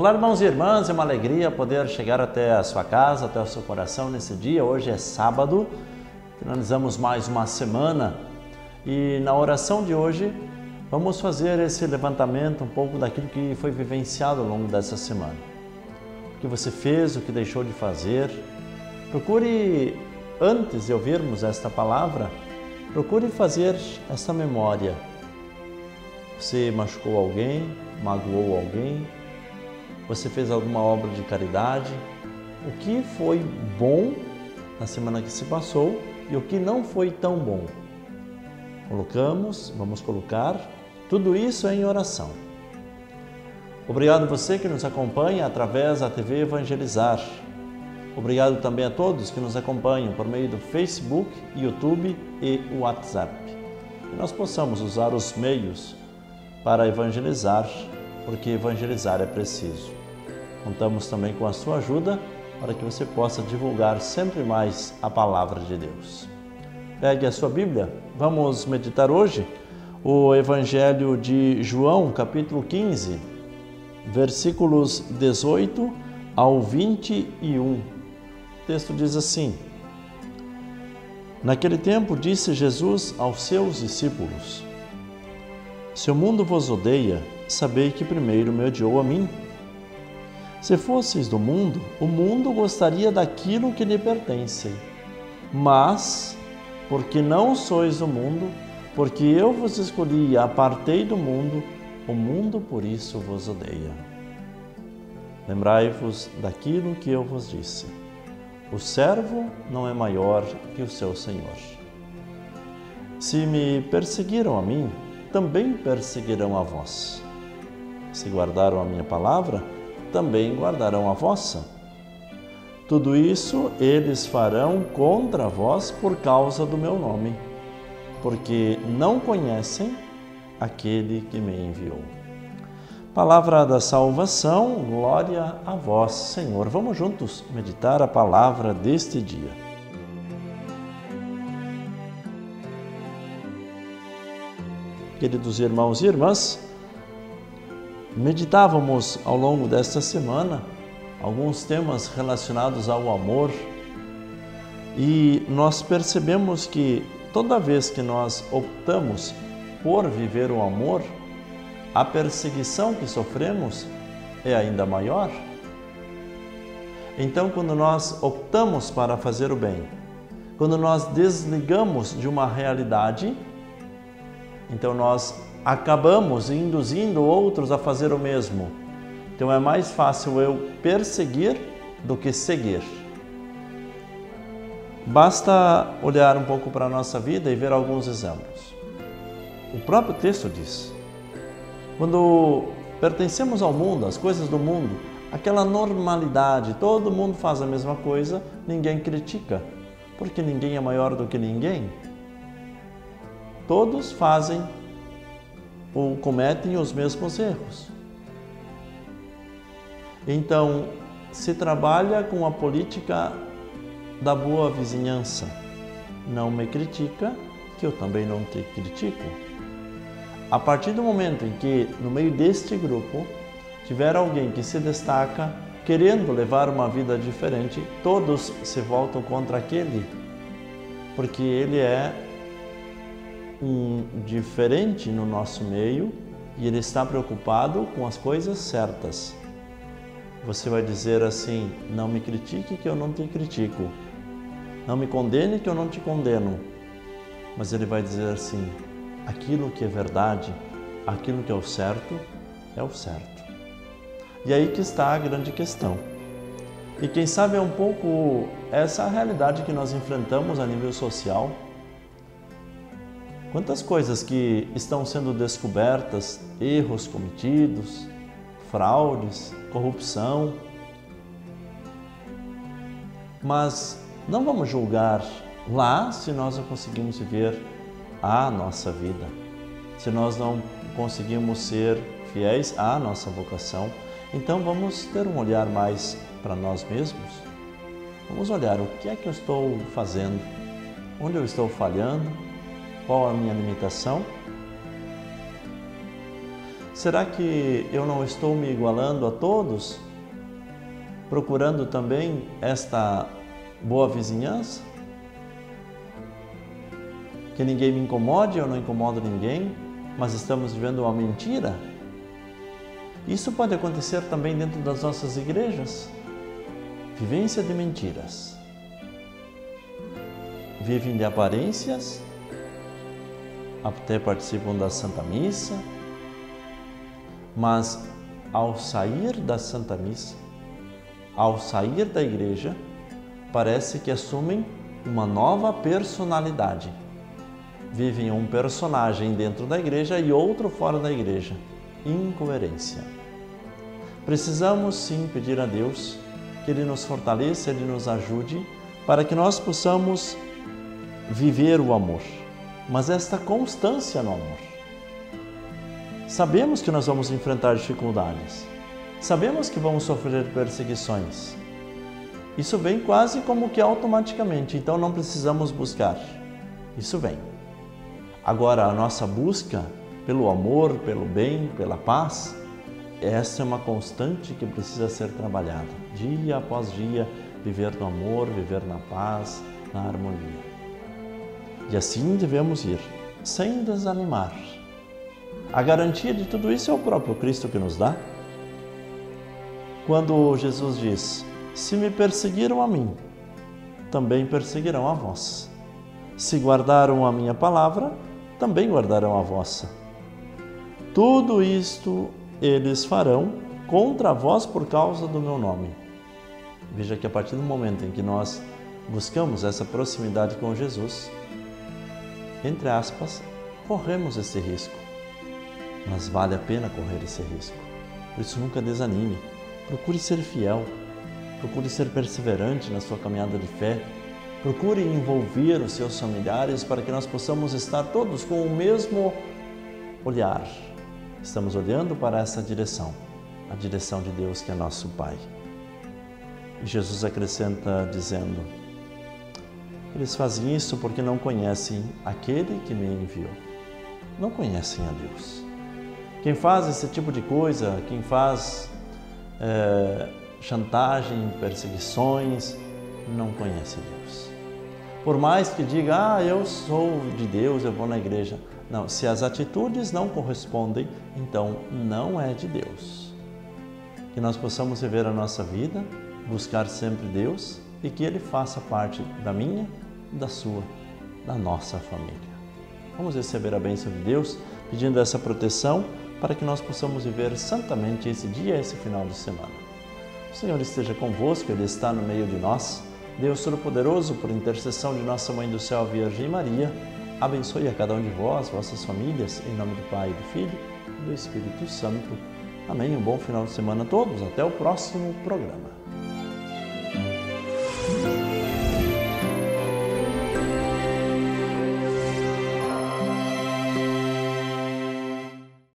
Olá, irmãos e irmãs, é uma alegria poder chegar até a sua casa, até o seu coração nesse dia. Hoje é sábado, finalizamos mais uma semana e na oração de hoje vamos fazer esse levantamento um pouco daquilo que foi vivenciado ao longo dessa semana. O que você fez, o que deixou de fazer. Procure, antes de ouvirmos esta palavra, procure fazer essa memória. Você machucou alguém, magoou alguém, você fez alguma obra de caridade? O que foi bom na semana que se passou e o que não foi tão bom? Colocamos, vamos colocar tudo isso em oração. Obrigado você que nos acompanha através da TV Evangelizar. Obrigado também a todos que nos acompanham por meio do Facebook, YouTube e WhatsApp. Que nós possamos usar os meios para evangelizar, porque evangelizar é preciso. Contamos também com a sua ajuda para que você possa divulgar sempre mais a palavra de Deus. Pegue a sua Bíblia, vamos meditar hoje o Evangelho de João, capítulo 15, versículos 18 ao 21. O texto diz assim: Naquele tempo disse Jesus aos seus discípulos: Se o mundo vos odeia, sabei que primeiro me odiou a mim. Se fosseis do mundo, o mundo gostaria daquilo que lhe pertence. Mas, porque não sois do mundo, porque eu vos escolhi e apartei do mundo, o mundo por isso vos odeia. Lembrai-vos daquilo que eu vos disse. O servo não é maior que o seu senhor. Se me perseguiram a mim, também perseguirão a vós. Se guardaram a minha palavra, também guardarão a vossa. Tudo isso eles farão contra vós por causa do meu nome, porque não conhecem aquele que me enviou. Palavra da salvação, glória a vós, Senhor. Vamos juntos meditar a palavra deste dia. Queridos irmãos e irmãs, Meditávamos ao longo desta semana alguns temas relacionados ao amor e nós percebemos que toda vez que nós optamos por viver o amor, a perseguição que sofremos é ainda maior. Então, quando nós optamos para fazer o bem, quando nós desligamos de uma realidade, então nós acabamos induzindo outros a fazer o mesmo. Então é mais fácil eu perseguir do que seguir. Basta olhar um pouco para a nossa vida e ver alguns exemplos. O próprio texto diz: quando pertencemos ao mundo, às coisas do mundo, aquela normalidade, todo mundo faz a mesma coisa, ninguém critica, porque ninguém é maior do que ninguém. Todos fazem ou cometem os mesmos erros. Então, se trabalha com a política da boa vizinhança. Não me critica, que eu também não te critico. A partir do momento em que, no meio deste grupo, tiver alguém que se destaca, querendo levar uma vida diferente, todos se voltam contra aquele, porque ele é um diferente no nosso meio e ele está preocupado com as coisas certas. Você vai dizer assim: não me critique que eu não te critico, não me condene que eu não te condeno. Mas ele vai dizer assim: aquilo que é verdade, aquilo que é o certo, é o certo. E aí que está a grande questão. E quem sabe é um pouco essa realidade que nós enfrentamos a nível social Quantas coisas que estão sendo descobertas, erros cometidos, fraudes, corrupção. Mas não vamos julgar lá se nós não conseguimos viver a nossa vida, se nós não conseguimos ser fiéis à nossa vocação. Então vamos ter um olhar mais para nós mesmos. Vamos olhar o que é que eu estou fazendo, onde eu estou falhando, qual a minha limitação? Será que eu não estou me igualando a todos, procurando também esta boa vizinhança? Que ninguém me incomode, eu não incomodo ninguém, mas estamos vivendo uma mentira? Isso pode acontecer também dentro das nossas igrejas. Vivência de mentiras. Vivem de aparências, até participam da Santa Missa, mas ao sair da Santa Missa, ao sair da igreja, parece que assumem uma nova personalidade. Vivem um personagem dentro da igreja e outro fora da igreja. Incoerência. Precisamos sim pedir a Deus que Ele nos fortaleça, Ele nos ajude para que nós possamos viver o amor, mas esta constância no amor. Sabemos que nós vamos enfrentar dificuldades, sabemos que vamos sofrer perseguições. Isso vem quase como que automaticamente, então não precisamos buscar. Isso vem. Agora, a nossa busca pelo amor, pelo bem, pela paz, essa é uma constante que precisa ser trabalhada, dia após dia, viver no amor, viver na paz, na harmonia. E assim devemos ir, sem desanimar. A garantia de tudo isso é o próprio Cristo que nos dá. Quando Jesus diz: Se me perseguiram a mim, também perseguirão a vós. Se guardaram a minha palavra, também guardarão a vossa. Tudo isto eles farão contra vós por causa do meu nome. Veja que a partir do momento em que nós buscamos essa proximidade com Jesus, entre aspas, corremos esse risco. Mas vale a pena correr esse risco. Por isso nunca desanime. Procure ser fiel. Procure ser perseverante na sua caminhada de fé. Procure envolver os seus familiares para que nós possamos estar todos com o mesmo olhar, estamos olhando para essa direção, a direção de Deus que é nosso Pai. E Jesus acrescenta dizendo: Eles fazem isso porque não conhecem aquele que me enviou. Não conhecem a Deus. Quem faz esse tipo de coisa, quem faz é, chantagem, perseguições, não conhece Deus. Por mais que diga, ah, eu sou de Deus, eu vou na igreja. Não, se as atitudes não correspondem, então não é de Deus. Que nós possamos viver a nossa vida, buscar sempre Deus e que Ele faça parte da minha, da sua, da nossa família. Vamos receber a bênção de Deus, pedindo essa proteção para que nós possamos viver santamente esse dia, esse final de semana. O Senhor esteja convosco, Ele está no meio de nós. Deus Todo-Poderoso, por intercessão de nossa Mãe do Céu, Virgem Maria, abençoe a cada um de vós, vossas famílias, em nome do Pai, do Filho e do Espírito Santo. Amém. Um bom final de semana a todos. Até o próximo programa.